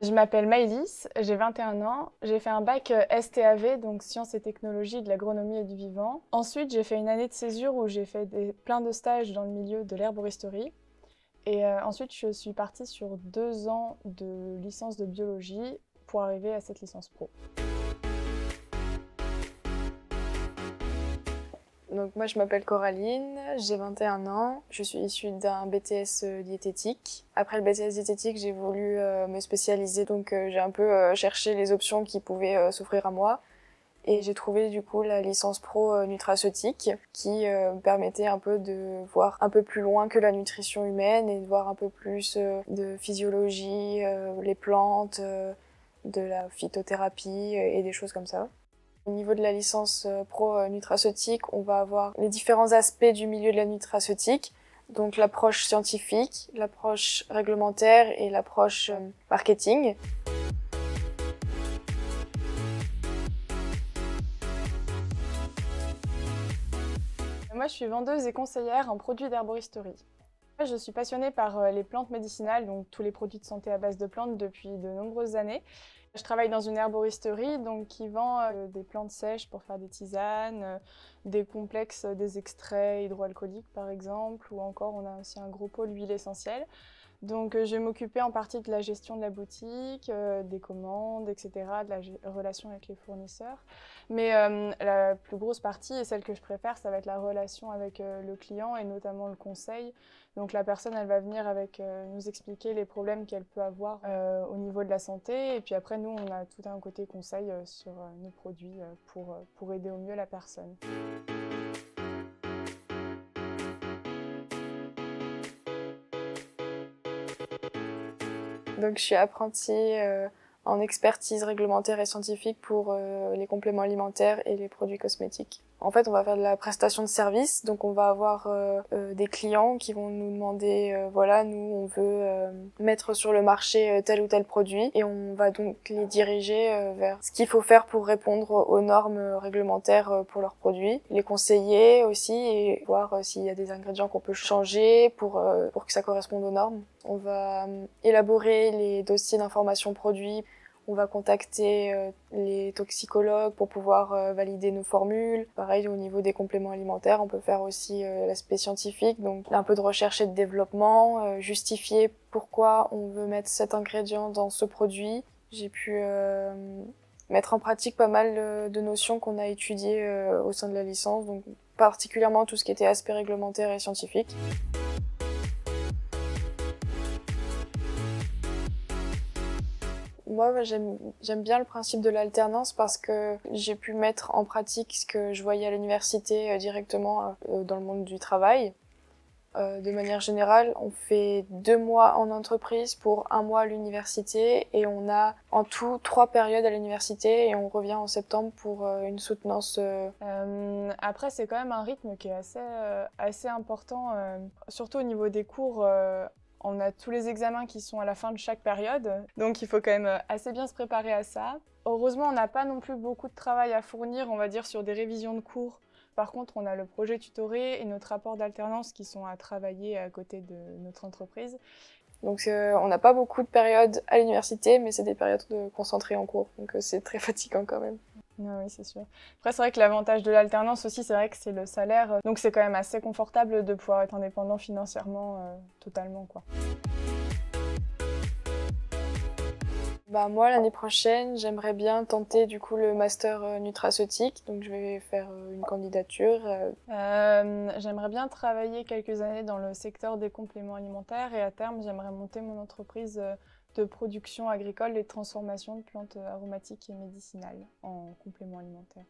Je m'appelle Maïlis, j'ai 21 ans. J'ai fait un bac euh, STAV, donc sciences et technologies de l'agronomie et du vivant. Ensuite, j'ai fait une année de césure où j'ai fait plein de stages dans le milieu de l'herboristerie. Et euh, ensuite, je suis partie sur deux ans de licence de biologie pour arriver à cette licence pro. Donc moi je m'appelle Coraline, j'ai 21 ans, je suis issue d'un BTS euh, diététique. Après le BTS diététique, j'ai voulu euh, me spécialiser, donc euh, j'ai un peu cherché les options qui pouvaient s'offrir à moi. Et j'ai trouvé du coup la licence pro nutraceutique qui permettait un peu de voir un peu plus loin que la nutrition humaine et de voir un peu plus de physiologie, les plantes, de la phytothérapie et des choses comme ça. Au niveau de la licence euh, pro euh, nutraceutique, on va avoir les différents aspects du milieu de la nutraceutique, donc l'approche scientifique, l'approche réglementaire et l'approche euh, marketing. Moi, je suis vendeuse et conseillère en produits d'herboristerie. Je suis passionnée par les plantes médicinales, donc tous les produits de santé à base de plantes depuis de nombreuses années. Je travaille dans une herboristerie donc, qui vend euh, des plantes sèches pour faire des tisanes, euh, des complexes, euh, des extraits hydroalcooliques par exemple, ou encore on a aussi un gros pôle huile essentielle. Donc je vais m'occuper en partie de la gestion de la boutique, des commandes, etc., de la relation avec les fournisseurs. Mais la plus grosse partie, et celle que je préfère, ça va être la relation avec le client et notamment le conseil. Donc la personne, elle va venir avec euh, nous expliquer les problèmes qu'elle peut avoir euh, au niveau de la santé. Et puis après, nous, on a tout un côté conseil euh, sur nos produits pour, pour aider au mieux la personne. Donc je suis apprentie en expertise réglementaire et scientifique pour les compléments alimentaires et les produits cosmétiques. En fait, on va faire de la prestation de service, donc on va avoir euh, euh, des clients qui vont nous demander, euh, voilà, nous on veut mettre sur le marché tel ou tel produit, et on va donc les diriger vers ce qu'il faut faire pour répondre aux normes réglementaires pour leurs produits, les conseiller aussi et voir s'il y a des ingrédients qu'on peut changer pour pour que ça corresponde aux normes. On va élaborer les dossiers d'information produits on va contacter euh, les toxicologues pour pouvoir euh, valider nos formules. Pareil, au niveau des compléments alimentaires, on peut faire aussi euh, l'aspect scientifique, donc un peu de recherche et de développement, justifier pourquoi on veut mettre cet ingrédient dans ce produit. J'ai pu mettre en pratique pas mal de notions qu'on a étudiées au sein de la licence, donc particulièrement tout ce qui était aspect réglementaire et scientifique. Moi, j'aime bien le principe de l'alternance parce que j'ai pu mettre en pratique ce que je voyais à l'université euh, directement euh, dans le monde du travail. Euh, de manière générale, on fait deux mois en entreprise pour un mois à l'université et on a en tout trois périodes à l'université et on revient en septembre pour une soutenance. après, c'est quand même un rythme qui est assez, assez important, surtout au niveau des cours on a tous les examens qui sont à la fin de chaque période, donc il faut quand même euh, assez bien se préparer à ça. Heureusement, on n'a pas non plus beaucoup de travail à fournir, on va dire, sur des révisions de cours. Par contre, on a le projet tutoré et notre rapport d'alternance qui sont à travailler à côté de notre entreprise. Donc euh, on n'a pas beaucoup de périodes à l'université, mais c'est des périodes de concentrées en cours, donc euh, c'est très fatigant quand même. Oui, c'est sûr. Après, c'est vrai que l'avantage de l'alternance aussi, c'est vrai que c'est le salaire. Donc, c'est quand même assez confortable de pouvoir être indépendant financièrement euh, totalement, quoi. Bah moi l'année prochaine j'aimerais bien tenter du coup le master euh, nutraceutique donc je vais faire euh, une candidature. j'aimerais bien travailler quelques années dans le secteur des compléments alimentaires et à terme j'aimerais monter mon entreprise de production agricole et de transformation de plantes aromatiques et médicinales en compléments alimentaires.